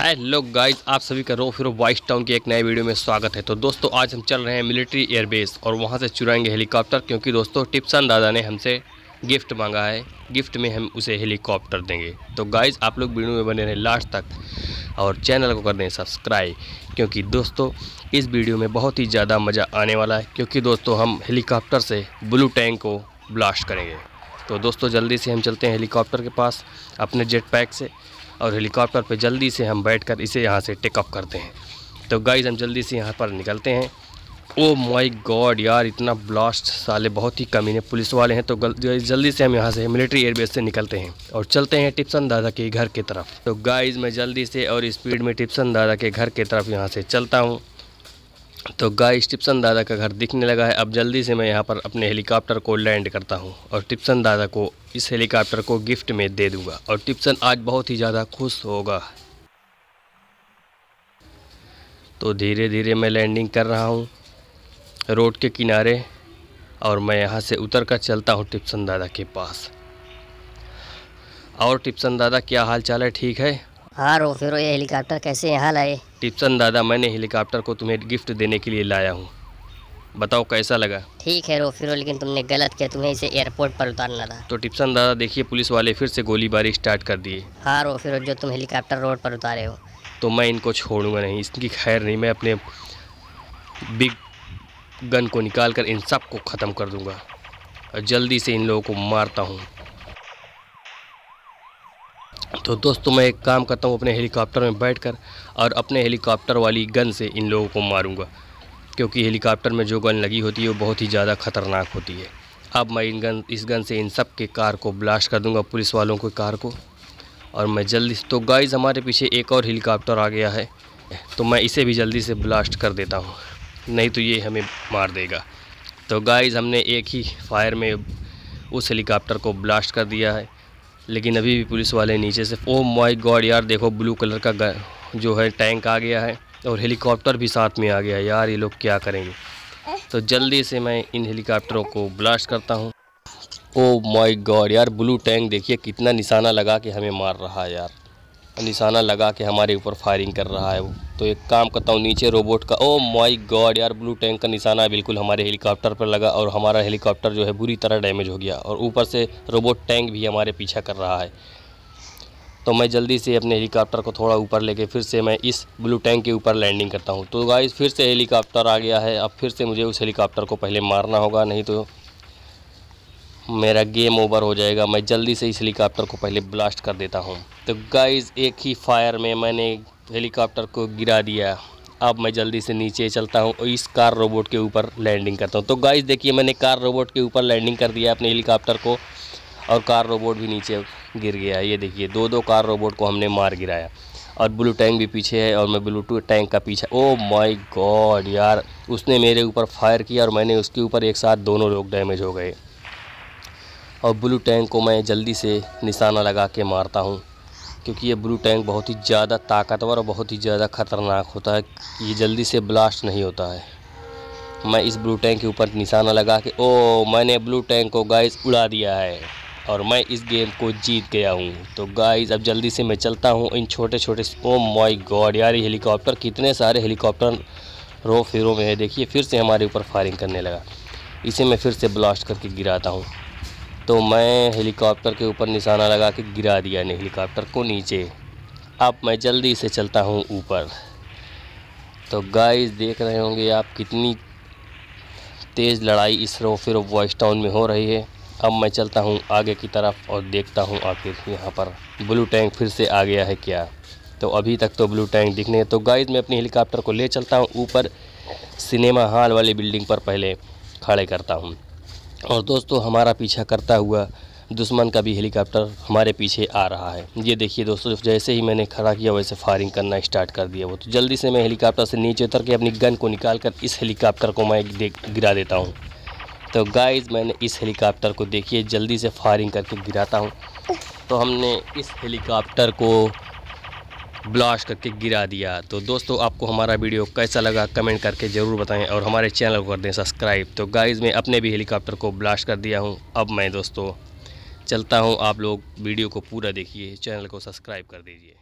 Hello guys, आप सभी का रो फिर वाइस टाउन की एक नए वीडियो में स्वागत है। तो दोस्तों, आज हम चल रहे हैं मिलिट्री एयरबेस और वहाँ से चुराएँगे हेलीकॉप्टर क्योंकि दोस्तों, टिप्सन दादा ने हमसे गिफ्ट मांगा है। गिफ्ट में हम उसे हेलीकॉप्टर देंगे। तो गाइस, आप लोग वीडियो में बने रहें लास्ट तक और चैनल को कर दें सब्सक्राइब क्योंकि दोस्तों, इस वीडियो में बहुत ही ज़्यादा मज़ा आने वाला है क्योंकि दोस्तों, हम हेलीकॉप्टर से ब्लू टैंक को ब्लास्ट करेंगे। तो दोस्तों, जल्दी से हम चलते हैं हेलीकॉप्टर के पास अपने जेट पैक से। और हेलीकॉप्टर पर जल्दी से हम बैठकर इसे यहाँ से टेकअप करते हैं। तो गाइज़ हम जल्दी से यहाँ पर निकलते हैं। ओ माई गॉड यार, इतना ब्लास्ट साले बहुत ही कमी ने पुलिस वाले हैं तो जल्दी से हम यहाँ से मिलिट्री एयरबेस से निकलते हैं और चलते हैं टिप्सन दादा के घर की तरफ़। तो गाइज़ मैं जल्दी से और स्पीड में टिप्सन दादा के घर की तरफ़ यहाँ से चलता हूँ। तो गाइस टिप्सन दादा का घर दिखने लगा है। अब जल्दी से मैं यहाँ पर अपने हेलीकॉप्टर को लैंड करता हूँ और टिप्सन दादा को इस हेलीकॉप्टर को गिफ्ट में दे दूँगा और टिप्सन आज बहुत ही ज़्यादा खुश होगा। तो धीरे धीरे मैं लैंडिंग कर रहा हूँ रोड के किनारे और मैं यहाँ से उतर कर चलता हूँ टिप्सन दादा के पास। और टिप्सन दादा, क्या हाल चाल है? ठीक है? हाँ रो फिर ये हेलीकॉप्टर कैसे यहाँ लाए? टिप्सन दादा मैंने हेलीकॉप्टर को तुम्हें गिफ्ट देने के लिए लाया हूँ। बताओ कैसा लगा? ठीक है रो फिर लेकिन तुमने गलत किया। तुम्हें इसे एयरपोर्ट पर उतारना था। तो टिप्सन दादा देखिए पुलिस वाले फिर से गोलीबारी स्टार्ट कर दिए। हाँ रो फिर जो तुम हेलीकॉप्टर रोड पर उतारे हो। तो मैं इनको छोड़ूँगा नहीं। इसकी खैर नहीं मैं अपने बिग गन को निकाल कर इन सबको ख़त्म कर दूँगा। और जल्दी से इन लोगों को मारता हूँ। तो दोस्तों, मैं एक काम करता हूँ, अपने हेलीकॉप्टर में बैठकर और अपने हेलीकॉप्टर वाली गन से इन लोगों को मारूँगा। क्योंकि हेलीकॉप्टर में जो गन लगी होती है, वो बहुत ही ज़्यादा ख़तरनाक होती है। अब मैं इन गन, इस गन से इन सब के कार को ब्लास्ट कर दूँगा, पुलिस वालों के कार को। और मैं जल्दी तो गाइज़ हमारे पीछे एक और हेलीकॉप्टर आ गया है तो मैं इसे भी जल्दी से ब्लास्ट कर देता हूँ। नहीं तो ये हमें मार देगा। तो गाइज़ हमने एक ही फायर में उस हेलीकॉप्टर को ब्लास्ट कर दिया है। लेकिन अभी भी पुलिस वाले नीचे से ओ माय गॉड यार देखो ब्लू कलर का जो है टैंक आ गया है और हेलीकॉप्टर भी साथ में आ गया यार ये लोग क्या करेंगे? तो जल्दी से मैं इन हेलीकॉप्टरों को ब्लास्ट करता हूँ। ओ माय गॉड यार ब्लू टैंक देखिए कितना निशाना लगा के हमें मार रहा है यार। निशाना लगा के हमारे ऊपर फायरिंग कर रहा है वो। तो एक काम करता हूँ, नीचे रोबोट का ओ माय गॉड यार ब्लू टैंक का निशाना बिल्कुल हमारे हेलीकॉप्टर पर लगा और हमारा हेलीकॉप्टर जो है बुरी तरह डैमेज हो गया और ऊपर से रोबोट टैंक भी हमारे पीछा कर रहा है। तो मैं जल्दी से अपने हेलीकॉप्टर को थोड़ा ऊपर लेके फिर से मैं इस ब्लू टैंक के ऊपर लैंडिंग करता हूँ। तो गाइस फिर से हेलीकॉप्टर आ गया है। अब फिर से मुझे उस हेलीकॉप्टर को पहले मारना होगा, नहीं तो मेरा गेम ओवर हो जाएगा। मैं जल्दी से इस हेलीकॉप्टर को पहले ब्लास्ट कर देता हूँ। तो गाइज़ एक ही फायर में मैंने हेलीकॉप्टर को गिरा दिया। अब मैं जल्दी से नीचे चलता हूँ और इस कार रोबोट के ऊपर लैंडिंग करता हूँ। तो गाइज़ देखिए, मैंने कार रोबोट के ऊपर लैंडिंग कर दिया अपने हेलीकॉप्टर को और कार रोबोट भी नीचे गिर गया। ये देखिए दो दो कार रोबोट को हमने मार गिराया। और ब्लू टैंक भी पीछे है और मैं ब्लू टैंक का पीछे ओ माय गॉड यार, उसने मेरे ऊपर फायर किया और मैंने उसके ऊपर एक साथ दोनों लोग डैमेज हो गए। और ब्लू टैंक को मैं जल्दी से निशाना लगा के मारता हूँ, क्योंकि ये ब्लू टैंक बहुत ही ज़्यादा ताकतवर और बहुत ही ज़्यादा ख़तरनाक होता है। ये जल्दी से ब्लास्ट नहीं होता है। मैं इस ब्लू टैंक के ऊपर निशाना लगा के, ओ, मैंने ब्लू टैंक को गाइस उड़ा दिया है और मैं इस गेम को जीत गया हूँ। तो गाइस अब जल्दी से मैं चलता हूँ इन छोटे छोटे ओ माय गॉड यार ये हेलीकॉप्टर कितने सारे हेलीकॉप्टर रो फिरो में है। देखिए, फिर से हमारे ऊपर फायरिंग करने लगा। इसे मैं फिर से ब्लास्ट करके गिराता हूँ। तो मैं हेलीकॉप्टर के ऊपर निशाना लगा के गिरा दिया ने हेलीकॉप्टर को नीचे। अब मैं जल्दी से चलता हूँ ऊपर। तो गाइस देख रहे होंगे आप कितनी तेज़ लड़ाई इस रो फिर वॉइस टाउन में हो रही है। अब मैं चलता हूँ आगे की तरफ़ और देखता हूँ आखिर यहाँ पर ब्लू टैंक फिर से आ गया है क्या। तो अभी तक तो ब्लू टैंक दिखने तो गाइस मैं अपनी हेलीकॉप्टर को ले चलता हूँ ऊपर। सिनेमा हॉल वाली बिल्डिंग पर पहले खड़े करता हूँ। और दोस्तों, हमारा पीछा करता हुआ दुश्मन का भी हेलीकॉप्टर हमारे पीछे आ रहा है। ये देखिए दोस्तों जैसे ही मैंने खड़ा किया, वैसे फायरिंग करना स्टार्ट कर दिया। वो तो जल्दी से मैं हेलीकॉप्टर से नीचे उतर के अपनी गन को निकाल कर इस हेलीकॉप्टर को मैं गिरा देता हूँ। तो गाइज़ मैंने इस हेलीकॉप्टर को देखिए, जल्दी से फायरिंग करके गिराता हूँ। तो हमने इस हेलीकॉप्टर को ब्लास्ट करके गिरा दिया। तो दोस्तों, आपको हमारा वीडियो कैसा लगा कमेंट करके ज़रूर बताएँ और हमारे चैनल को कर दें सब्सक्राइब। तो गाइज़ मैं अपने भी हेलीकॉप्टर को ब्लास्ट कर दिया हूँ। अब मैं दोस्तों, चलता हूँ आप लोग वीडियो को पूरा देखिए, चैनल को सब्सक्राइब कर दीजिए।